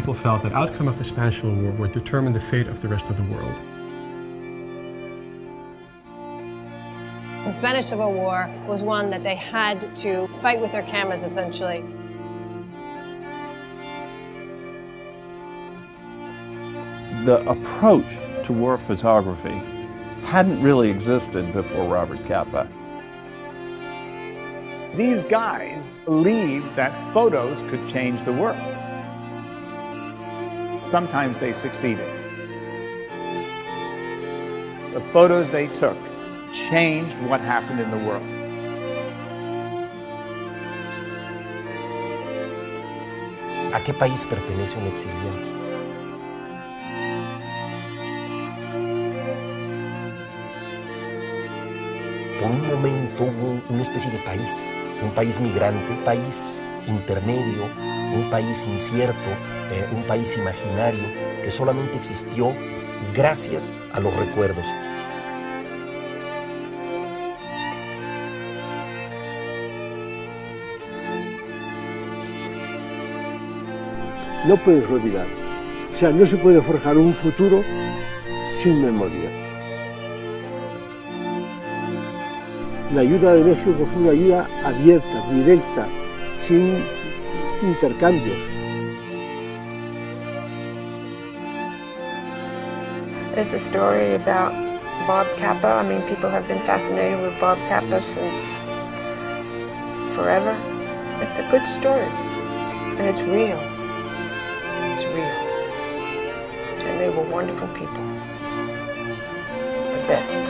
felt that outcome of the Spanish Civil War would determine the fate of the rest of the world. The Spanish Civil War was one that they had to fight with their cameras, essentially. The approach to war photography hadn't really existed before Robert Capa. These guys believed that photos could change the world. Sometimes they succeeded. The photos they took changed what happened in the world. ¿A qué país pertenece un exiliado? Por un momento hubo una especie de país, un país migrante, país intermedio, un país incierto, eh, un país imaginario que solamente existió gracias a los recuerdos. no puedes olvidar. O sea, no se puede forjar un futuro sin memoria. La ayuda de México fue una ayuda abierta, directa, sin intercambios. It's a story about Bob Capa. I mean, people have been fascinated with Bob Capa since forever. It's a good story, and it's real. It's real. And they were wonderful people. The best.